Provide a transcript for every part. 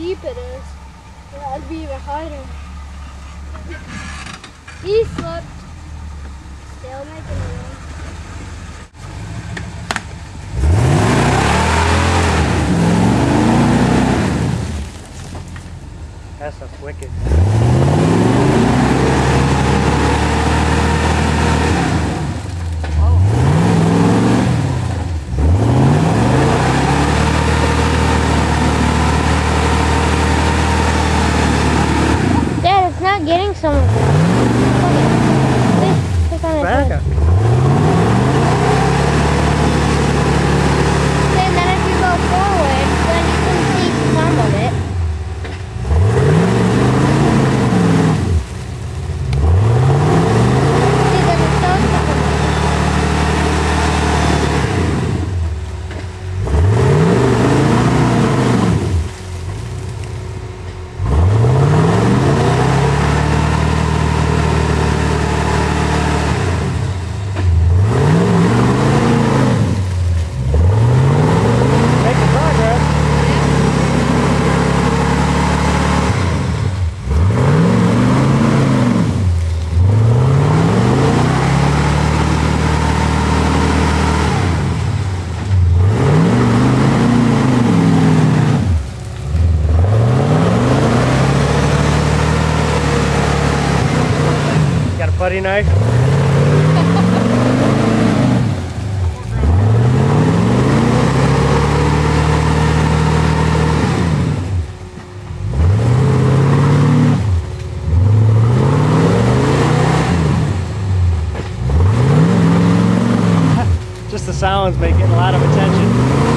deep it is, yeah, I'd be even harder. He slipped. Still making a someone. Okay. Wait, click on it. buddy knife. Just the sounds making a lot of attention.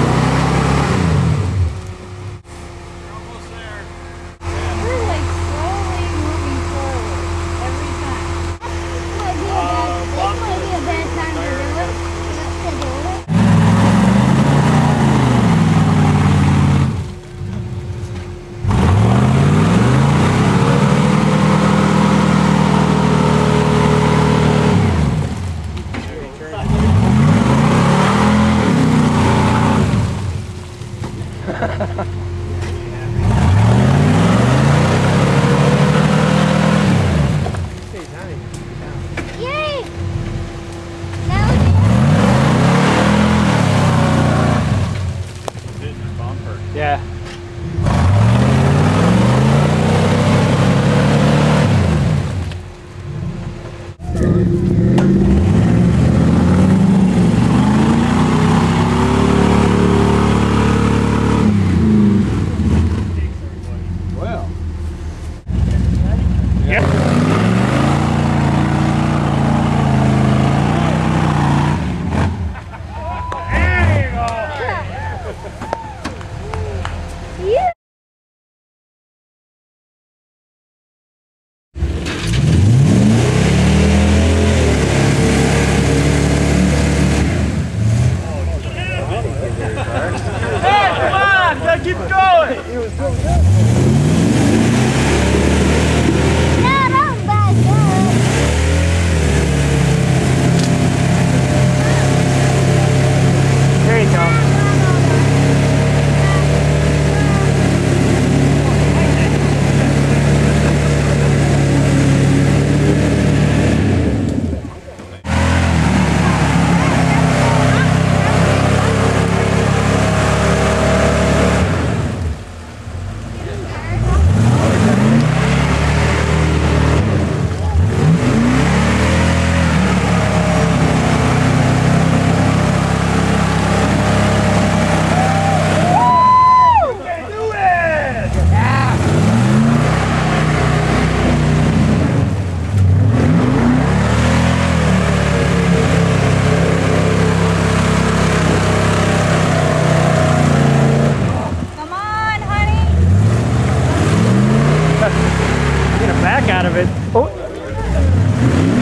keep going. Was good. back out of it. Oh.